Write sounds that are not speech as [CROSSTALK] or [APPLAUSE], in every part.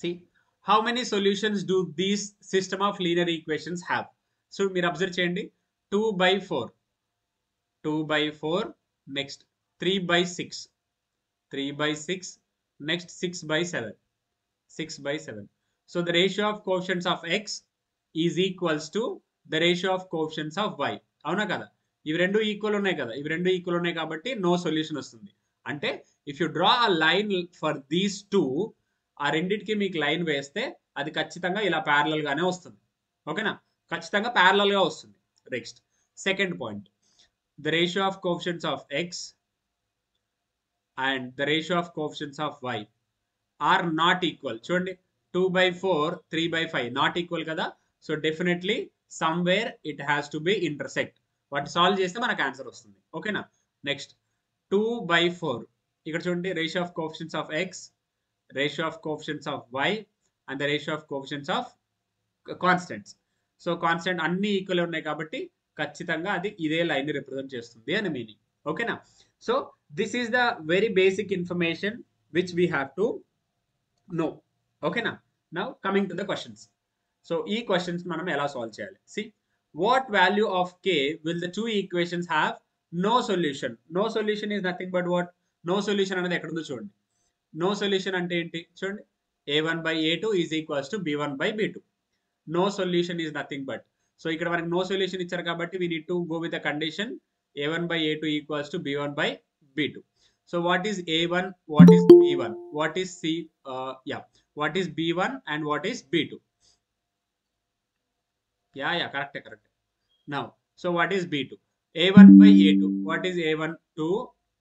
See how many solutions do these system of linear equations have so మీరు observe చేయండి. Two by four two by four next three by six three by six next six by seven six by seven so the ratio of coefficients of X is equals to the ratio of coefficients of Y అవునా కదా? ఇవి రెండు equal ఉన్నాయి కదా? ఇవి రెండు equal ఉన్నాయి కాబట్టి నో సొల్యూషన్ వస్తుంది. అంటే if you draw a line for these two ఆ రెండింటికి మీకు లైన్ వేస్తే అది ఖచ్చితంగా ఇలా ప్యారలల్గానే వస్తుంది. ఓకేనా? ఖచ్చితంగా ప్యారలల్గా వస్తుంది. Next second point the ratio of coefficients of X and the ratio of coefficients of Y are not equal చూడండి. Two by four three by five not equal కదా? So definitely somewhere it has to be intersect వాటి solve చేస్తే మనకు answer వస్తుంది. ఓకేనా? Next two by four ఇక్కడ చూడండి. Ratio of coefficients of X ratio of coefficients of Y and the ratio of coefficients of constants so constant అన్ని equal ఉన్నాయి కాబట్టి ఖచ్చితంగా అది ఇదే లైన్ రిప్రజెంట్ చేస్తుంది అని మీనింగ్ ఓకేనా so this is the very basic information which we have to know? ఓకేనా now coming to the questions so ఈ క్వశ్చన్స్ మనం ఎలా సాల్వ్ చేయాలి? See what value of K will the two equations have no solution no solution is nothing but what no solution అనేది ఎక్కడుందో చూడండి. No solution అంటే ఏంటి? చూడండి. A one by A two is equals to B one by B two no solution is nothing but so ఇక్కడ మనకి no solution ఇచ్చారు కాబట్టి we need to go with the condition A one by A two equals to B one by B two so what is A one what is B one what is C yeah what is B one and what is B two yeah yeah correct correct now so what is B two A one by A two what is a one two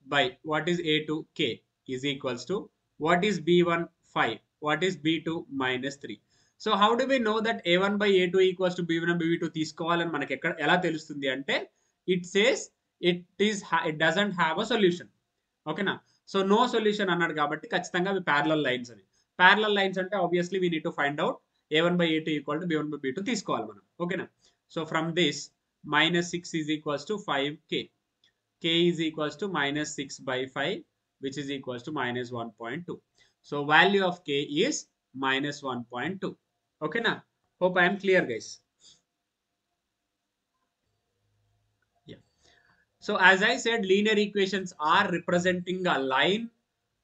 by what is a two k is equals to what is b one five what is b two minus three so how do we know that a one by a two equals to b one b two తీసుకోవాలని మనకి ఎక్కడ ఎలా తెలుస్తుంది అంటే it says it is it doesn't have a solution ఓకేనా? So no solution అన్నాడు కాబట్టి ఖచ్చితంగా అవి ప్యారలల్ లైన్స్ అని. ప్యారలల్ లైన్స్ అంటే obviously we need to find out a one by a two equal to b one by b two తీసుకోవాలి మనం. ఓకేనా? So from this minus six is equals to five k k is equals to minus six by five Which is equals to minus one point two so value of K is minus one point two ఓకేనా hope I'm clear guys So as I said, linear equations are representing a line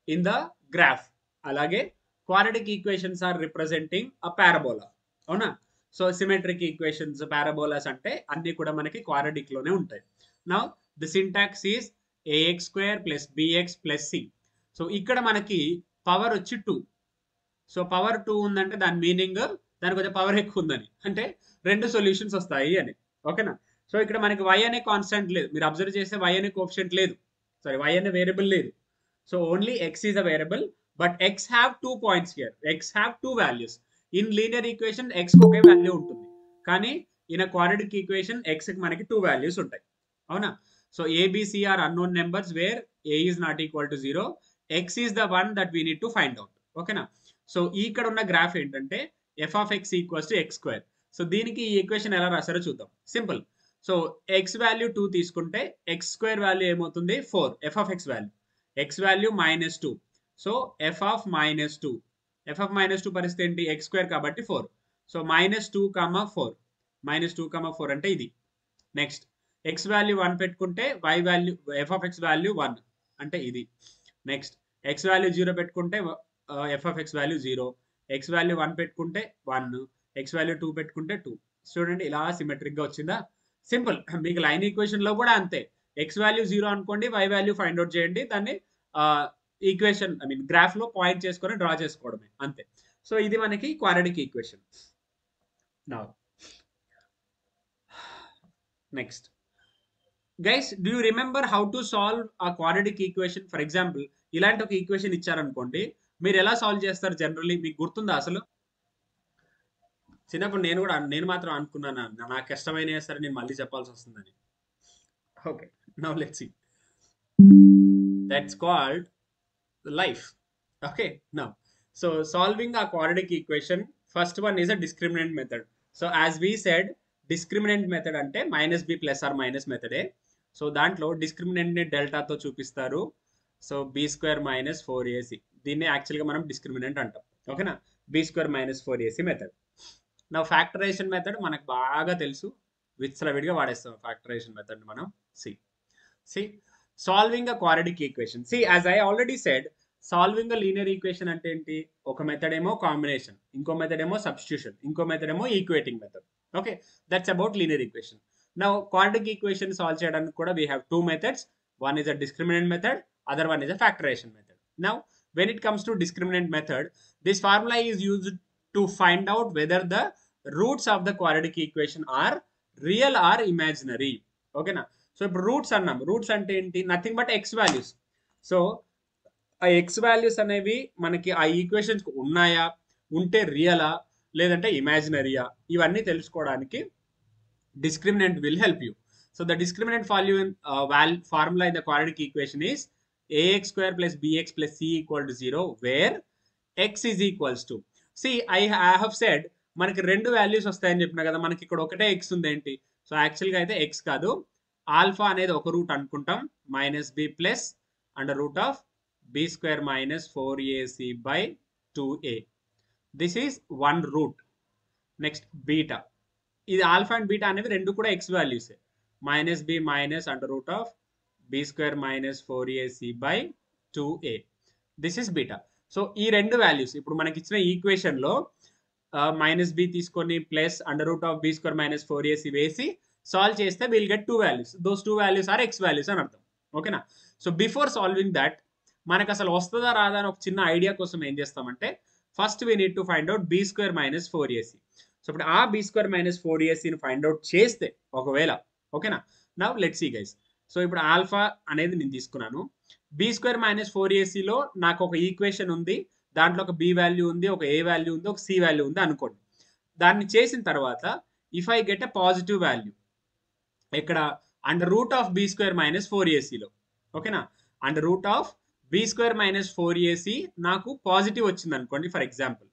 in the graph. అలాగే quadratic equations are representing a parabola. అవునా so symmetric equations parabolas అంటే అన్ని కూడా మనకి quadratic లోనే ఉంటాయి నా the syntax is a x square plus b x plus c so ఇక్కడ మనకి పవర్ వచ్చి టూ సో పవర్ టూ ఉందంటే దాని మీనింగ్ దానికి కొంచెం పవర్ ఎక్కువ ఉందని. అంటే రెండు సొల్యూషన్స్ వస్తాయి అని. ఓకేనా సో ఇక్కడ మనకి వై అనే కాన్స్టెంట్ లేదు. మీరు అబ్జర్వ్ చేస్తే వై అనే కోఫిషియంట్ లేదు. సారీ వై అనే వేరియబుల్ లేదు. So only x is a variable but x have two points here x have two values in linear equation x okay value ఉంటుంది. కానీ ఇన్ క్వాడ్రటిక్ ఈక్వేషన్ ఎక్స్కి మనకి two values ఉంటాయి. అవునా? So a b c are unknown numbers where a is not equal to zero x is the one that we need to find out ఓకేనా so ఇక్కడ ఉన్న graph ఏంటంటే f of x equals to x square so దీనికి ఈ equation ఎలా రాశారో చూద్దాం. Simple so x value two తీసుకుంటే ఎక్స్ స్క్వేర్ వాల్యూ ఏమవుతుంది? Four f of x value x value minus two so f of minus two f of minus two పరిస్థితి ఏంటి? X square కాబట్టి four so minus two comma four minus two comma four అంటే ఇది. Next X value one పెట్టుకుంటే y value f of x value one అంటే ఇది. Next X value zero పెట్టుకుంటే f of x value zero x value one పెట్టుకుంటే one X value two పెట్టుకుంటే two చూడండి ఇలా సిమెట్రిక్గా వచ్చిందా? సింపుల్ [CLEARS THROAT] మీకు లైన్ ఈక్వేషన్లో కూడా అంతే. ఎక్స్ వాల్యూ జీరో అనుకోండి వై వాల్యూ ఫైండ్ అవుట్ చేయండి దాన్ని ఈక్వేషన్ ఐ మీన్ గ్రాఫ్లో పాయింట్ చేసుకొని డ్రా చేసుకోవడమే. అంతే. సో ఇది మనకి క్వాడ్రటిక్ ఈక్వేషన్ నా next guys do you remember how to solve a quadratic equation for example ఇలాంటి ఒక ఈక్వేషన్ ఇచ్చారనుకోండి మీరు ఎలా సాల్వ్ చేస్తారు జనరల్లీ మీకు గుర్తుందా అసలు? చిన్నప్పుడు నేను కూడా నేను మాత్రం అనుకున్నాను నాకు కష్టమైన సరే నేను మళ్ళీ చెప్పాల్సి వస్తుందని. Okay now let's see that's called life okay now so solving a quadratic equation first one is a discriminant method so as we said discriminant method అంటే minus b plus or minus మెథడే so దాంట్లో డిస్క్రిమినెంట్ని డెల్టాతో చూపిస్తారు. So b square minus four a c దీన్ని యాక్చువల్గా మనం discriminant అంటాం. ఓకేనా b square minus four a c method నా ఫ్యాక్టరైజేషన్ మెథడ్ మనకు బాగా తెలుసు. విచ్చలవిడిగా వాడేస్తాం ఫ్యాక్టరైజేషన్ మెథడ్ మనం. See see solving a quadratic equation see as I already said solving a linear equation అంటే ఏంటి? ఒక మెథడ్ ఏమో కాంబినేషన్ ఇంకో మెథడ్ ఏమో సబ్స్టిట్యూషన్ ఇంకో మెథడ్ ఏమో equating method okay that's about linear equation now quadratic equation solve చేయడానికి కూడా we have two methods one is a discriminant method other one is a factorization method now when it comes to discriminant method this formula is use to find out whether the roots of the quadratic equation are real or imaginary ఓకేనా so ఇప్పుడు roots అన్నాం. Roots అంటే ఏంటి? Nothing but x values so ఆ x values అనేవి మనకి ఆ equations ఉన్నాయా? ఉంటే రియలా లేదంటే ఇమాజినరీయా ఇవన్నీ తెలుసుకోవడానికి discriminant will help you. So the discriminant value uh, val formula in the quadratic equation is ax square plus bx plus c equal to 0 where x is equals to see I, I have said మనకి రెండు values వస్తాయని చెప్పిన కదా మనకి ఇక్కడ ఒకటే X ఉంది ఏంటి సో యాక్చువల్గా అయితే ఎక్స్ కాదు ఆల్ఫా అనేది ఒక రూట్ అనుకుంటాం minus b plus under root of b square minus four a c by two a this is one root next beta ఇది ఆల్ఫా అండ్ బీటా అనేవి రెండు కూడా x values minus b minus under root of b square minus four a c by two a this is beta so ఈ రెండు values ఇప్పుడు మనకి ఇచ్చిన ఈక్వేషన్లో మైనస్ బి తీసుకొని plus under root of b square minus four a c వేసి solve చేస్తే will get two values those two values are x values అని అర్థం. ఓకేనా సో బిఫోర్ సాల్వింగ్ దట్ మనకు అసలు వస్తుందా రాదా అని ఒక చిన్న ఐడియా కోసం ఏం చేస్తామంటే first we need to find out b square minus four a c so ఇప్పుడు ఆ బీ స్క్వేర్ మైనస్ ఫోర్ ఏసీని ఫైండ్ అవుట్ చేస్తే ఒకవేళ ఓకేనా నా? లెట్ సీ గైస్ సో ఇప్పుడు ఆల్ఫా అనేది నేను తీసుకున్నాను. బీ స్క్వేర్ మైనస్ ఫోర్ ఏసీలో నాకు ఒక ఈక్వేషన్ ఉంది. దాంట్లో ఒక బి వాల్యూ ఉంది ఒక ఏ వాల్యూ ఉంది ఒక సి వాల్యూ ఉంది అనుకోండి. దాన్ని చేసిన తర్వాత if I get a positive value ఇక్కడ under root of b square minus four ఏసీలో ఓకేనా under root of b square minus four a c నాకు పాజిటివ్ వచ్చింది అనుకోండి ఫర్ ఎగ్జాంపుల్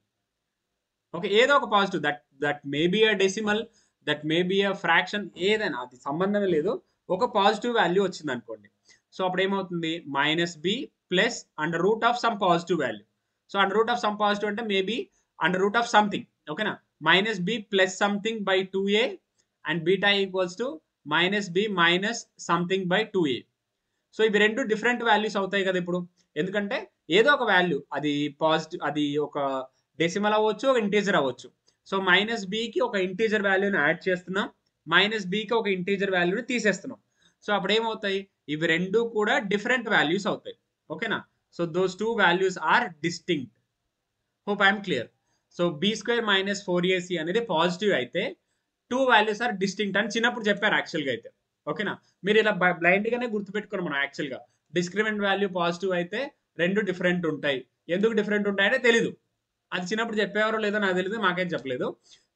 ఓకే ఏదో ఒక positive that that may be a decimal that may be a fraction ఏదైనా అది సంబంధం లేదు. ఒక పాజిటివ్ వాల్యూ వచ్చింది అనుకోండి. సో అప్పుడు ఏమవుతుంది? Minus b plus under root of some positive value so under root of some positive అంటే maybe under root of something ఓకేనా minus b plus something by two a and beta equals to minus b minus something by two a so ఇవి రెండు different values అవుతాయి కదా ఇప్పుడు. ఎందుకంటే ఏదో ఒక వాల్యూ అది పాజిటివ్ అది ఒక డెసిమల్ అవ్వచ్చు ఒక ఇంటీజర్ అవ్వచ్చు. సో మైనస్ బికి ఒక ఇంటీజర్ వాల్యూని యాడ్ చేస్తున్నాం. మైనస్ బికి ఒక ఇంటీజర్ వాల్యూని తీసేస్తున్నాం. సో అప్పుడు ఏమవుతాయి? ఇవి రెండు కూడా డిఫరెంట్ వాల్యూస్ అవుతాయి. ఓకేనా so those two values are distinct hope I'm clear so b square minus four a c అనేది పాజిటివ్ అయితే టూ వాల్యూస్ ఆర్ డిస్టింక్ట్ అని చిన్నప్పుడు చెప్పారు యాక్చువల్గా అయితే. ఓకేనా మీరు ఇలా బ్లైండ్గానే గుర్తుపెట్టుకోరు మనం యాక్చువల్గా డిస్క్రిమినెంట్ వాల్యూ పాజిటివ్ అయితే రెండు డిఫరెంట్ ఉంటాయి. ఎందుకు డిఫరెంట్ ఉంటాయంటే తెలీదు. అది చిన్నప్పుడు చెప్పేవారో లేదో నాకు తెలియదు మాకేం చెప్పలేదు.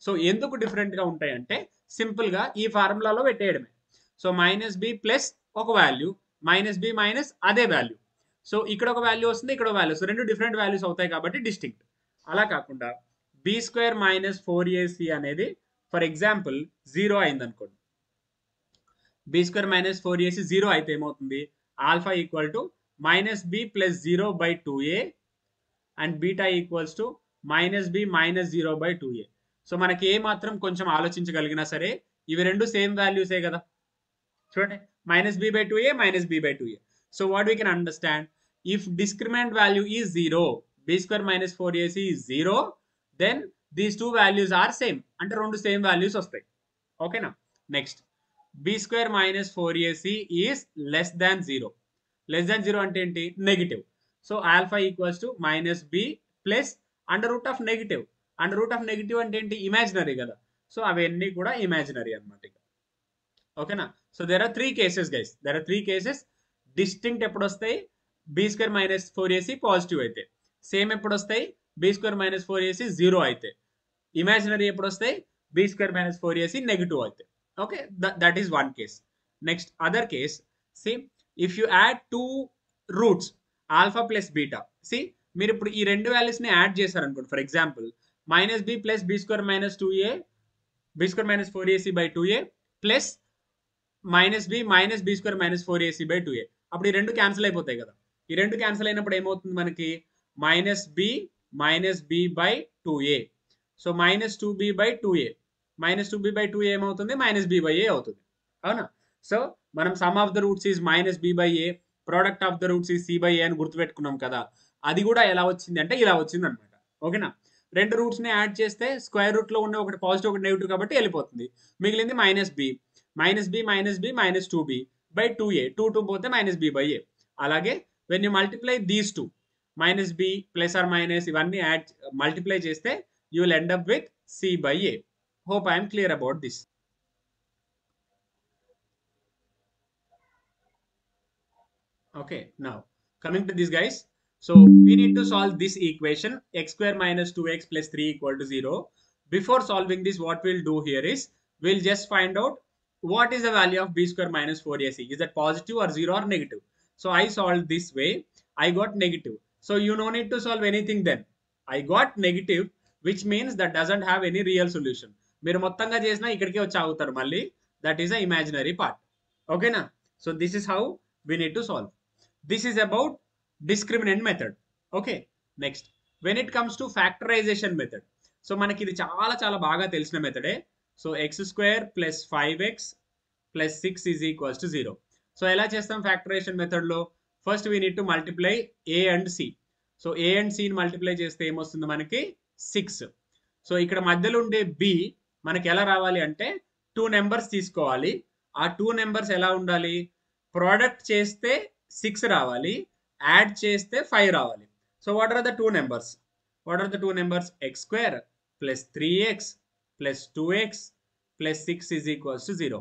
సో ఎందుకు డిఫరెంట్గా సింపుల్గా సింపుల్గా ఈ ఫార్ములాలో పెట్టేయడమే. సో మైనస్ బి ప్లస్ ఒక వాల్యూ మైనస్ బి మైనస్ అదే వాల్యూ సో ఇక్కడ ఒక వాల్యూ వస్తుంది ఇక్కడ ఒక వాల్యూ రెండు డిఫరెంట్ వాల్యూస్ అవుతాయి కాబట్టి డిస్టింక్ట్ అలా కాకుండా b square minus four a c అనేది ఫర్ ఎగ్జాంపుల్ జీరో అయింది అనుకోండి b square minus four a c zero అయితే ఏమవుతుంది? Alpha equal to minus b plus zero by two a and beta equals to minus b minus zero by two a so మనకి ఏ మాత్రం కొంచెం ఆలోచించగలిగినా సరే ఇవి రెండు సేమ్ వాల్యూసే కదా. చూడండి. Minus b by two a minus b by two a so what we can understand if discriminant value is zero b square minus four a c is zero then these two values are same అంటే రెండు same values వస్తాయి. ఓకేనా next b square minus four a c is less than zero less than zero అంటే ఏంటి? Negative so alpha equals to minus b plus under root of negative under root of negative అంటే ఏంటి? Imaginary కదా. So అవన్నీ కూడా imaginary అనమాట ఇక. ఓకేనా so there are three cases guys there are three cases distinct ఎప్పుడు వస్తాయి b square minus four a c positive అయితే. సేమ్ ఎప్పుడు వస్తాయి b square minus four a c zero అయితే. ఇమాజినరీ ఎప్పుడు వస్తాయి b square minus four a c negative అయితే. Okay that is one case next other case same if you add two roots alpha plus beta see మీరు ఇప్పుడు ఈ రెండు వాల్యూస్ని add చేశారనుకోండి for example minus b plus b square minus two a b square minus four a c by two a plus minus b minus b square minus four a c by two a అప్పుడు ఈ రెండు cancel అయిపోతాయి కదా. ఈ రెండు cancel అయినప్పుడు ఏమవుతుంది మనకి? Minus b minus b by two a so minus two b by two a minus two b by two ఏమవుతుంది? మైనస్ బి బై ఏ అవుతుంది. అవునా? సో మనం sum of the roots is minus b by a product of the roots is c by a అని గుర్తుపెట్టుకున్నాం కదా. అది కూడా ఎలా వచ్చింది అంటే ఇలా వచ్చింది అనమాట ఓకేనా? రెండు రూట్స్ని యాడ్ చేస్తే స్క్వేర్ రూట్లో ఉన్న ఒకటి పాజిటివ్ ఒకటి నెగిటివ్ కాబట్టి వెళ్ళిపోతుంది. మిగిలింది minus b. Minus b minus b minus two b by two a. Two two పోతే మైనస్ బి బై ఏ. అలాగే when you multiply these two minus b plus or minus ఇవన్నీ యాడ్ మల్టిప్లై చేస్తే you will end up with c by a hope I'm clear about this Okay, now coming to this guys. So we need to solve this equation x square minus 2x plus 3 equal to 0. Before solving this, what we'll do here is we'll just find out what is the value of b square minus 4ac. Is that positive or 0 or negative? So I solved this way. I got negative. So you no need to solve anything then. I got negative which means that doesn't have any real solution. మీరు మొత్తంగా చేసినా ఇక్కడికే వచ్చి ఆగుతారు మళ్ళీ that is a imaginary part ఓకేనా so this is how we need to solve this is about discriminant method okay next when it comes to factorization method so మనకి ఇది చాలా చాలా బాగా తెలిసిన మెథడే so x square plus five x plus six is equals to zero so ఎలా చేస్తాం factorization మెథడ్లో first we need to multiply a and c so a and సిని మల్టిప్లై చేస్తే ఏమొస్తుంది మనకి? సిక్స్ సో ఇక్కడ మధ్యలో ఉండే బి మనకి ఎలా రావాలి అంటే టూ నెంబర్స్ తీసుకోవాలి. ఆ టూ నెంబర్స్ ఎలా ఉండాలి? ప్రోడక్ట్ చేస్తే సిక్స్ రావాలి. యాడ్ చేస్తే ఫైవ్ రావాలి. So what are the two numbers what are the two numbers x square plus three x plus two x plus six is equals to zero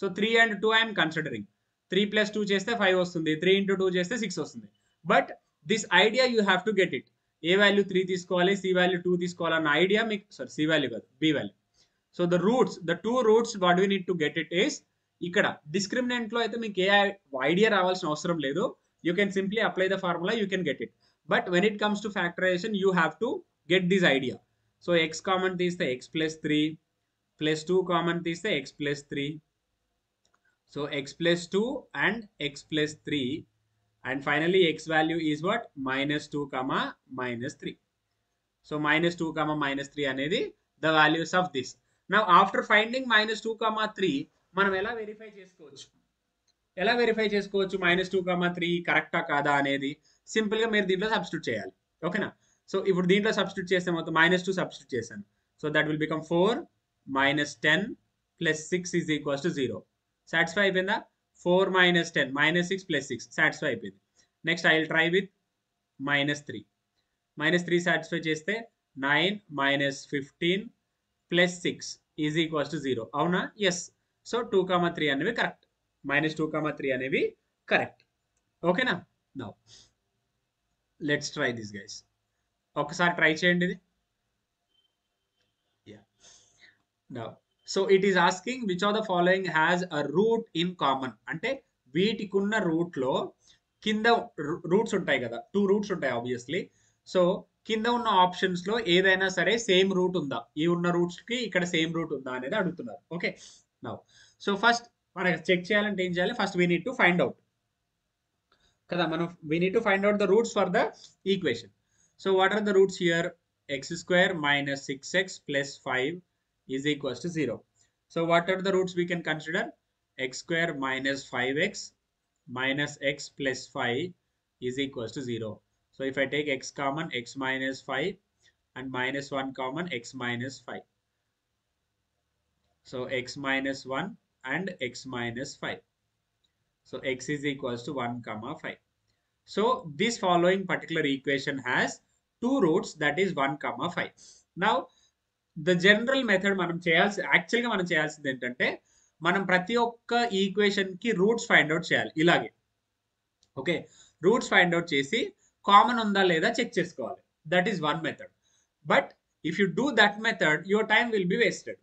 so three and two I'm considering three plus two చేస్తే five వస్తుంది. Three into two చేస్తే six వస్తుంది. But this idea you have to get it a value three తీసుకోవాలి c value two తీసుకోవాలన్న idea మీకు sorry c value కాదు b value so the roots the two roots what we need to get it is ఇక్కడ డిస్క్రిమినెంట్లో అయితే మీకు ఏ idea రావాల్సిన అవసరం లేదు. you can simply apply the formula you can get it but when it comes to factorisation you have to get this idea so X common తీస్తే X plus three plus two common తీస్తే X plus three so X plus two and X plus three and finally X value is what minus two comma minus three so minus two comma minus three అనేది the values of this నా after finding minus two comma three మనం ఎలా verify చేసుకోవచ్చు ఎలా verify చేసుకోవచ్చు? Minus two comma three కరెక్టా కాదా అనేది సింపుల్గా మీరు దీంట్లో సబ్స్టిట్యూట్ చేయాలి. ఓకేనా సో ఇప్పుడు దీంట్లో సబ్స్టిట్యూట్ చేస్తే మొత్తం మైనస్ టూ సబ్స్టిట్యూట్ చేశాను. So that will become four minus ten plus six is equals to zero satisfy అయిపోయిందా? Four minus ten minus six plus six satisfy అయిపోయింది. Next I will try with minus three minus three satisfy చేస్తే nine minus fifteen plus six is equals to zero అవునా? Yes so two comma three అనేవి correct minus two comma three అనేవి correct ఓకేనా now? Let's try this guys ఒకసారి try చేయండి ఇది now so it is asking which of the following has a root in common అంటే వీటికున్న రూట్లో కింద రూట్స్ ఉంటాయి కదా. టూ రూట్స్ ఉంటాయి ఆబ్వియస్లీ సో కింద ఉన్న ఆప్షన్స్లో ఏదైనా సరే సేమ్ రూట్ ఉందా? ఈ ఉన్న రూట్స్కి ఇక్కడ సేమ్ రూట్ ఉందా అనేది అడుగుతున్నారు. ఓకే నౌ సో ఫస్ట్ మనకి చెక్ చేయాలంటే ఏం చేయాలి? First we need to find out కదా మనం we need to find out the roots for the equation so what are the roots here x square minus six x plus five is equals to zero so what are the roots we can consider x square minus five x minus x plus five is equals to zero So if I take x common, x minus 5 and minus 1 common, x minus 5. So x minus 1 and x minus 5. So x is equals to 1 comma 5. So this following particular equation has two roots that is 1 comma 5. Now the general method మనం చేయాల్సి యాక్చువల్గా మనం చేయాల్సింది ఏంటంటే మనం ప్రతి ఒక్క equation కి రూట్స్ ఫైండ్ అవుట్ చేయాలి ఇలాగే ఓకే రూట్స్ ఫైండ్ అవుట్ చేసి కామన్ ఉందా లేదా చెక్ చేసుకోవాలి that is one method but if you do that method your time will be wasted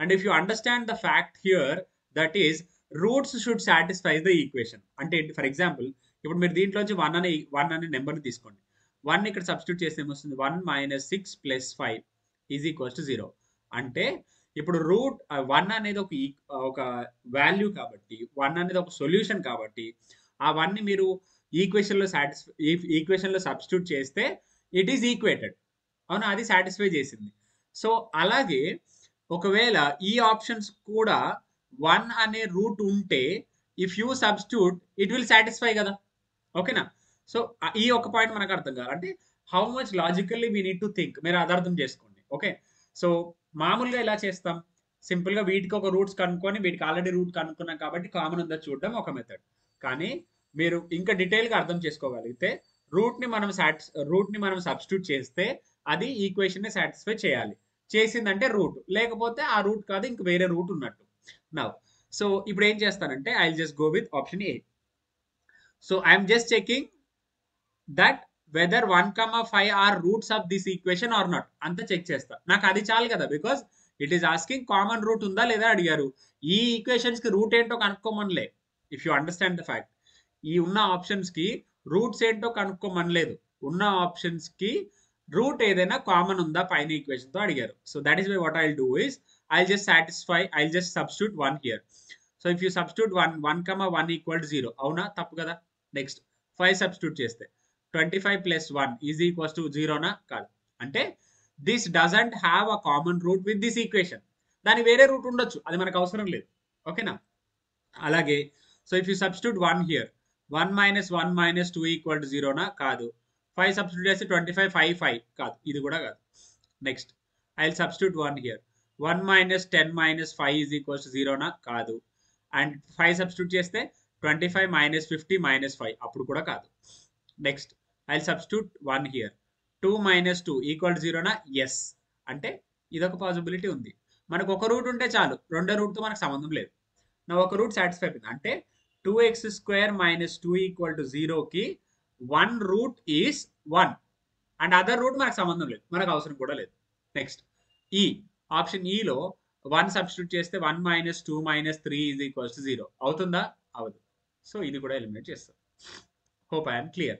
and if you understand the fact here that is roots should satisfy the equation అంటే for example ఇప్పుడు మీరు దీంట్లోంచి one అనే one అనే నెంబర్ని తీసుకోండి. One ఇక్కడ substitute చేస్తే ఏమొస్తుంది? One minus six plus five is equals to zero అంటే ఇప్పుడు రూట్ వన్ అనేది ఒక e, ఒక వాల్యూ కాబట్టి వన్ అనేది ఒక సొల్యూషన్ కాబట్టి ఆ వన్ని మీరు ఈక్వేషన్లో సాటిస్ఫై ఈక్వేషన్లో సబ్స్టిట్యూట్ చేస్తే ఇట్ ఈస్ ఈక్వేటెడ్ అవునా? అది సాటిస్ఫై చేసింది. సో అలాగే ఒకవేళ ఈ ఆప్షన్స్ కూడా వన్ అనే రూట్ ఉంటే if you substitute it will satisfy కదా. ఓకేనా? సో ఈ ఒక పాయింట్ మనకు అర్థం కాదు అంటే how much logically we need to think మీరు అది అర్థం చేసుకోండి. ఓకే? సో మామూలుగా ఎలా చేస్తాం? సింపుల్గా వీటికి ఒక రూట్స్ కనుక్కొని వీటికి ఆల్రెడీ రూట్ కనుక్కున్నాం కాబట్టి కామన్ ఉందా చూడడం ఒక మెథడ్ కానీ మీరు ఇంకా డీటెయిల్గా అర్థం చేసుకోగలిగితే రూట్ని మనం సాటిస్ రూట్ని మనం సబ్స్టిట్యూట్ చేస్తే అది ఈక్వేషన్ని సాటిస్ఫై చేయాలి. చేసిందంటే రూట్ లేకపోతే ఆ రూట్ కాదు ఇంక వేరే రూట్ ఉన్నట్టు. నవ్ సో ఇప్పుడు ఏం చేస్తానంటే I just go with option A so I'm just checking that whether one comma five are roots of this equation or not అంత చెక్ చేస్తా. నాకు అది చాలు కదా because it is asking common root ఉందా లేదా అడిగారు. ఈ ఈక్వేషన్స్కి రూట్ ఏంటో కనుక్కోమనిలే if you understand the fact ఈ ఉన్న ఆప్షన్స్కి రూట్స్ ఏంటో కనుక్కోమనలేదు. ఉన్న ఆప్షన్స్కి రూట్ ఏదైనా కామన్ ఉందా? పైన ఈక్వేషన్తో అడిగారు. So that is why what I do is I'll just satisfy I'll just substitute one here so if you substitute one one comma one equal to zero అవునా? తప్పు కదా? నెక్స్ట్ ఫైవ్ సబ్స్టిట్యూట్ చేస్తే. Twenty five plus one is equals to జీరోనా కాదు. అంటే this doesn't have a common root with this equation దాని వేరే route ఉండొచ్చు అది మనకు అవసరం లేదు. ఓకేనా అలాగే so if you substitute one here one minus one minus two equal to జీరోనా కాదు. ఫైవ్ సబ్స్టిట్యూట్ చేస్తే ట్వంటీ ఫైవ్ ఫైవ్ ఫైవ్ కాదు. ఇది కూడా కాదు. Next I will substitute one here one minus ten minus five is equals జీరోనా కాదు. And five substitute చేస్తే twenty five minus fifty minus five అప్పుడు కూడా కాదు. Next I substitute one here two minus two equal జీరోనా yes అంటే ఇదొక possibility ఉంది. మనకు ఒక రూట్ ఉంటే చాలు. రెండో రూట్తో మనకు సంబంధం లేదు. నా ఒక రూట్ సాటిస్ఫై అయిపోయింది. అంటే two x square minus two equal to జీరోకి one root is one and other root మనకు సంబంధం లేదు. మనకు అవసరం కూడా లేదు. నెక్స్ట్ ఈ e. ఆప్షన్ ఈలో వన్ సబ్స్టిట్యూట్ చేస్తే one minus two minus three is equals to zero అవుతుందా? అవదు. సో ఇది కూడా ఎలిమినేట్ చేస్తాం. Hope I'm clear